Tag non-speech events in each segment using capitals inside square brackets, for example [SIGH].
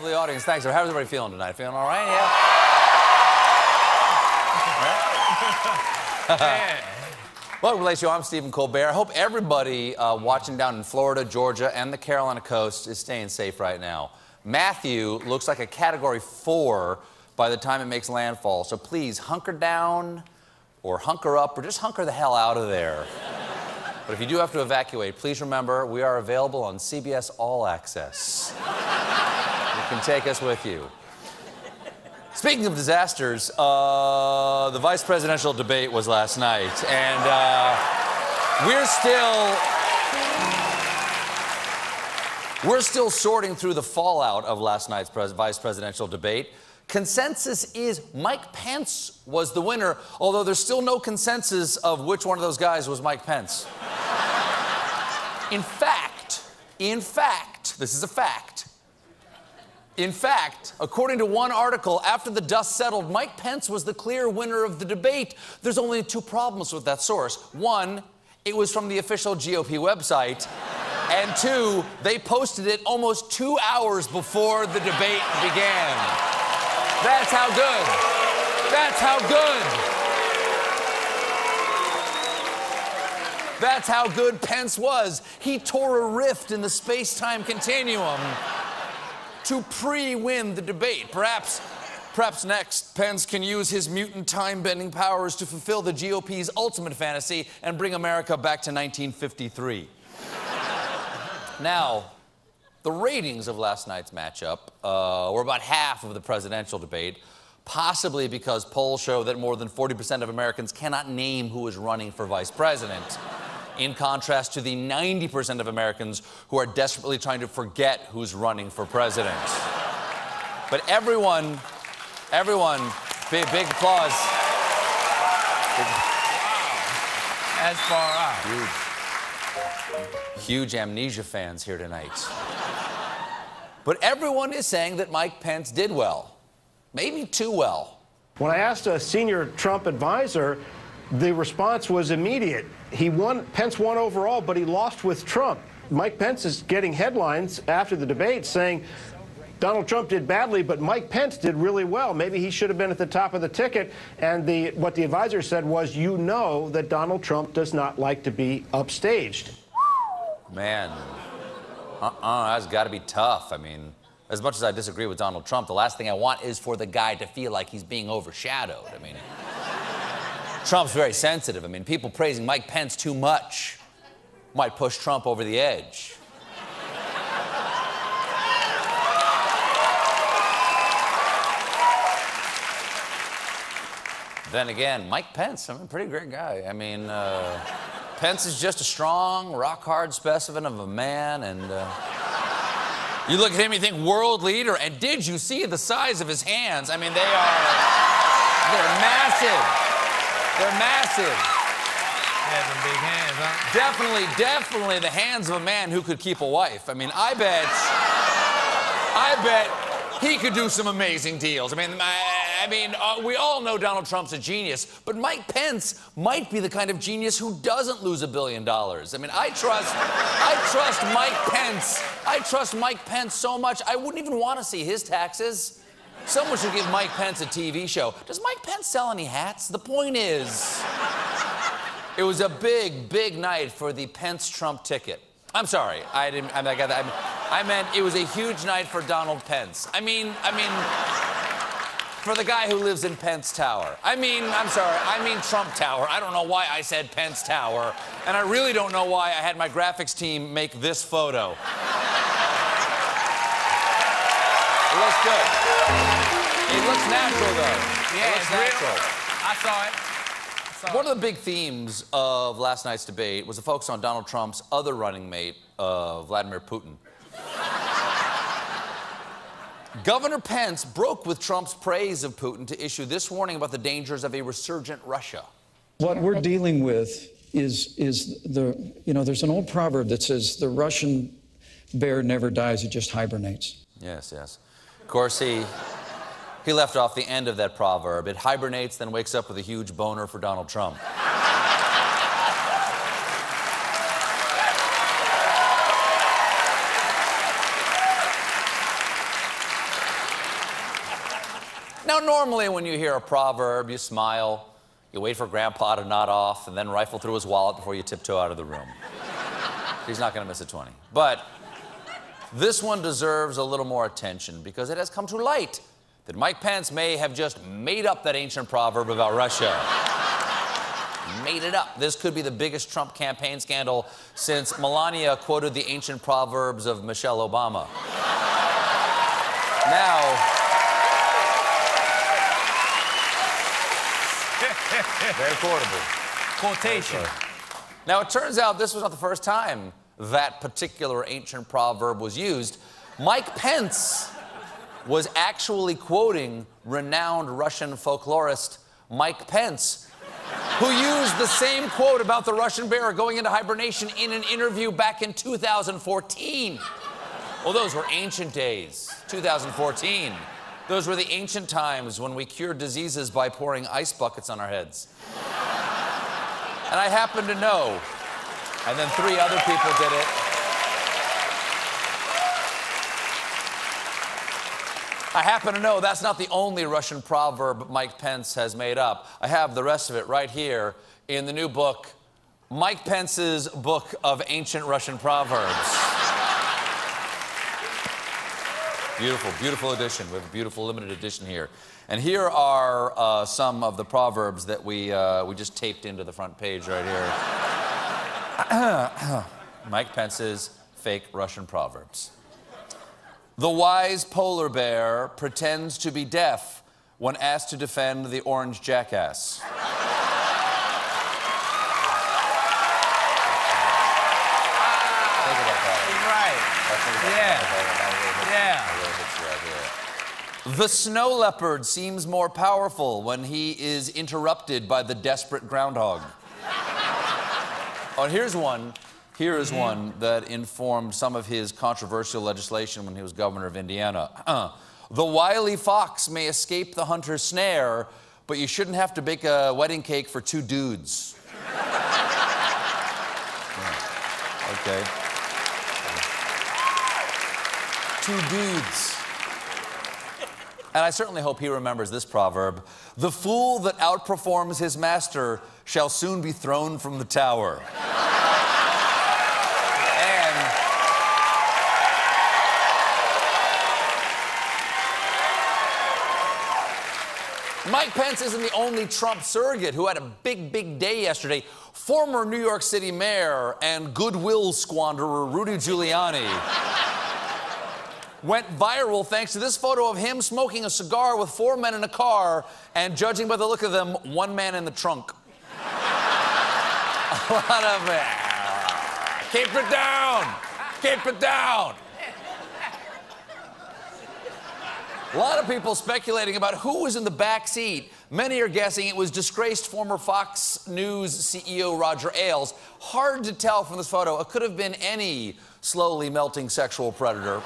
lovely audience. Thanks. How's everybody feeling tonight? Feeling all right? Yeah. [LAUGHS] Welcome to the Show. I'm Stephen Colbert. I hope everybody uh, watching down in Florida, Georgia, and the Carolina coast is staying safe right now. Matthew looks like a Category 4 by the time it makes landfall, so please hunker down or hunker up or just hunker the hell out of there. but if you do have to evacuate, please remember we are available on CBS All Access. Can take us with you. Speaking of disasters, uh, the vice presidential debate was last night, and uh, we're still we're still sorting through the fallout of last night's pres- vice presidential debate. Consensus is Mike Pence was the winner, although there's still no consensus of which one of those guys was Mike Pence. in fact, in fact, this is a fact. In fact, according to one article, after the dust settled, Mike Pence was the clear winner of the debate. There's only two problems with that source. One, it was from the official GOP website. [LAUGHS] And two, they posted it almost two hours before the debate began. That's how good. That's how good. That's how good Pence was. He tore a rift in the space time continuum to pre-win the debate. Perhaps, perhaps next, Pence can use his mutant time-bending powers to fulfill the GOP's ultimate fantasy and bring America back to 1953. now, the ratings of last night's matchup uh, were about half of the presidential debate, possibly because polls show that more than 40% of Americans cannot name who is running for vice president in contrast to the 90% of Americans who are desperately trying to forget who's running for president. But everyone, everyone, big, big applause. As far out. Huge, huge amnesia fans here tonight. But everyone is saying that Mike Pence did well. Maybe too well. When I asked a senior Trump advisor, the response was immediate. He won, Pence won overall, but he lost with Trump. Mike Pence is getting headlines after the debate saying Donald Trump did badly, but Mike Pence did really well. Maybe he should have been at the top of the ticket. And the, what the advisor said was, you know that Donald Trump does not like to be upstaged. Man, uh-uh, that's got to be tough. I mean, as much as I disagree with Donald Trump, the last thing I want is for the guy to feel like he's being overshadowed. I mean, Trump's very sensitive. I mean, people praising Mike Pence too much might push Trump over the edge. then again, Mike Pence, I'm a pretty great guy. I mean, uh, Pence is just a strong, rock hard specimen of a man, and uh, you look at him, you think world leader, and did you see the size of his hands? I mean, they are, they're massive. They're massive. Some big hands, huh? Definitely, definitely the hands of a man who could keep a wife. I mean, I bet, I bet he could do some amazing deals. I mean, I, I mean, uh, we all know Donald Trump's a genius, but Mike Pence might be the kind of genius who doesn't lose a billion dollars. I mean, I trust, I trust Mike Pence. I trust Mike Pence so much, I wouldn't even want to see his taxes. Someone should give Mike Pence a TV show. Does Mike Pence sell any hats? The point is, it was a big, big night for the Pence Trump ticket. I'm sorry, I didn't. I, got that. I, mean, I meant it was a huge night for Donald Pence. I mean, I mean, for the guy who lives in Pence Tower. I mean, I'm sorry, I mean Trump Tower. I don't know why I said Pence Tower, and I really don't know why I had my graphics team make this photo. It looks good. It looks natural, though. Yeah, it it's looks real. I saw it. One of the big themes of last night's debate was the focus on Donald Trump's other running mate, uh, Vladimir Putin. Governor Pence broke with Trump's praise of Putin to issue this warning about the dangers of a resurgent Russia. What we're dealing with is is the you know there's an old proverb that says the Russian bear never dies; it just hibernates. Yes, yes. Of course, he he left off the end of that proverb. It hibernates, then wakes up with a huge boner for Donald Trump. Now, normally when you hear a proverb, you smile, you wait for Grandpa to nod off, and then rifle through his wallet before you tiptoe out of the room. He's not going to miss a 20. But this one deserves a little more attention because it has come to light that Mike Pence may have just made up that ancient proverb about Russia. [LAUGHS] made it up. This could be the biggest Trump campaign scandal since Melania quoted the ancient proverbs of Michelle Obama. [LAUGHS] now, very quotable. Quotation. Now, it turns out this was not the first time that particular ancient proverb was used. Mike Pence was actually quoting renowned Russian folklorist Mike Pence, who used the same quote about the Russian bear going into hibernation in an interview back in 2014. Well, those were ancient days, 2014. Those were the ancient times when we cured diseases by pouring ice buckets on our heads. And I happen to know. And then three other people did it. I happen to know that's not the only Russian proverb Mike Pence has made up. I have the rest of it right here in the new book, Mike Pence's Book of Ancient Russian Proverbs. Beautiful, beautiful edition. We have a beautiful limited edition here. And here are uh, some of the proverbs that we, uh, we just taped into the front page right here. [COUGHS] Mike Pence's fake Russian proverbs. The wise polar bear pretends to be deaf when asked to defend the orange jackass. Think about that. Right. Think about Yeah. that. Yeah. Really hits you right here. The snow leopard seems more powerful when he is interrupted by the desperate groundhog. Oh, here's one. Here is mm-hmm. one that informed some of his controversial legislation when he was governor of Indiana. [CLEARS THROAT] the wily fox may escape the hunter's snare, but you shouldn't have to bake a wedding cake for two dudes. [LAUGHS] Yeah. Okay. Two dudes. And I certainly hope he remembers this proverb The fool that outperforms his master shall soon be thrown from the tower. and. Mike Pence isn't the only Trump surrogate who had a big, big day yesterday. Former New York City mayor and goodwill squanderer Rudy Giuliani went viral thanks to this photo of him smoking a cigar with four men in a car, and judging by the look of them, one man in the trunk. [LAUGHS] a lot of it. Keep it down. Keep it down. A lot of people speculating about who was in the back seat. Many are guessing it was disgraced former Fox News CEO Roger Ailes. Hard to tell from this photo. It could have been any slowly melting sexual predator.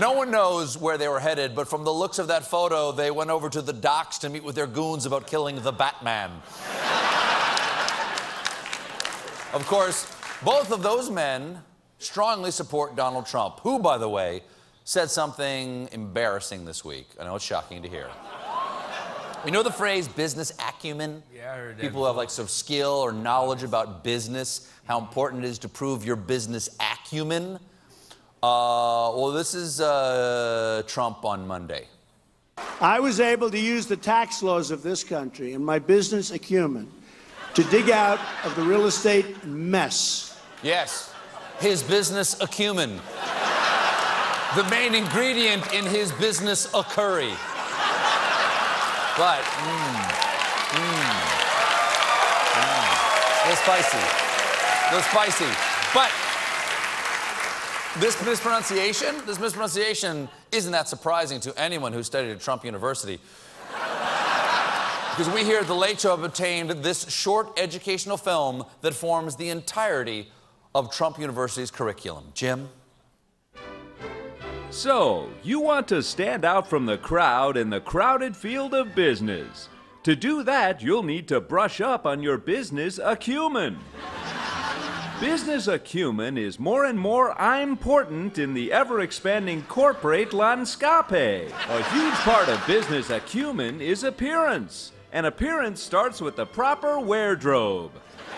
No one knows where they were headed, but from the looks of that photo, they went over to the docks to meet with their goons about killing the Batman. of course, both of those men strongly support Donald Trump, who, by the way, said something embarrassing this week. I know it's shocking to hear. You know the phrase business acumen? Yeah, I heard that People who have like some skill or knowledge about business, how important it is to prove your business acumen. Uh, well, this is uh, Trump on Monday. I was able to use the tax laws of this country and my business acumen to dig out of the real estate mess. Yes, his business acumen. the main ingredient in his business a curry. But, mmm, mmm, mmm. A little spicy. A little spicy. But this mispronunciation, this mispronunciation isn't that surprising to anyone who studied at Trump University. Because we here at The Late Show have obtained this short educational film that forms the entirety of Trump University's curriculum. Jim? So, you want to stand out from the crowd in the crowded field of business. To do that, you'll need to brush up on your business acumen. Business acumen is more and more important in the ever expanding corporate landscape. A huge part of business acumen is appearance, and appearance starts with the proper wardrobe.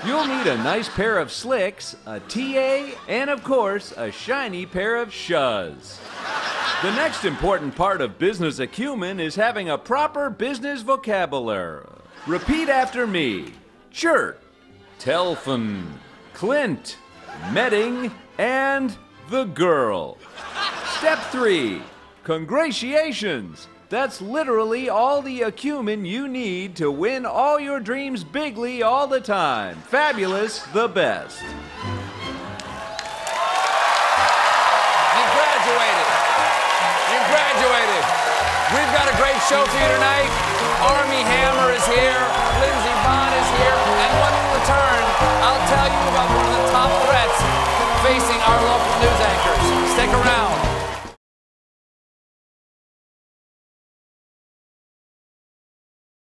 You'll need a nice pair of slicks, a TA, and of course, a shiny pair of shuz. The next important part of business acumen is having a proper business vocabulary. Repeat after me Chert, Telfon, Clint, Medding, and the girl. Step three Congratulations! That's literally all the acumen you need to win all your dreams bigly all the time. Fabulous, the best. He graduated. You graduated. We've got a great show for you tonight. Armie Hammer is here. Lindsey Vonn is here. And when we return, tell you about one of the top threats facing our local news anchors. Stick around.